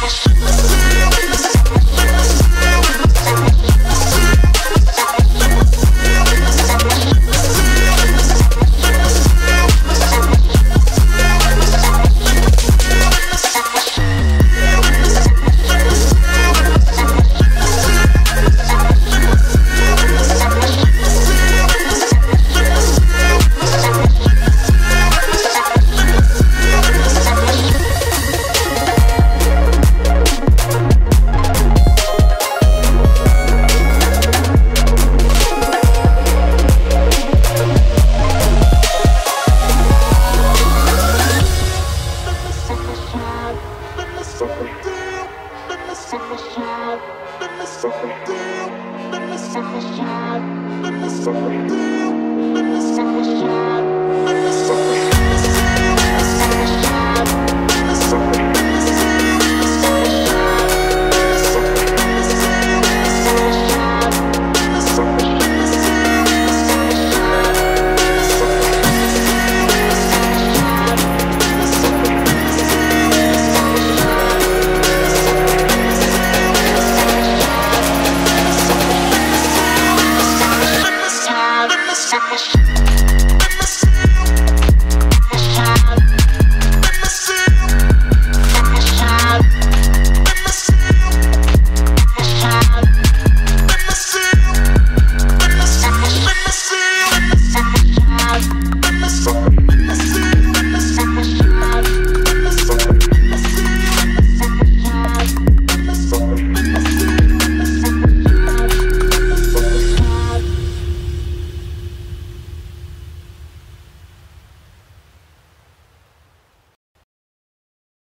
my shit. summer shine, let me summer down, let me summer shine, let me summer down. Christmas.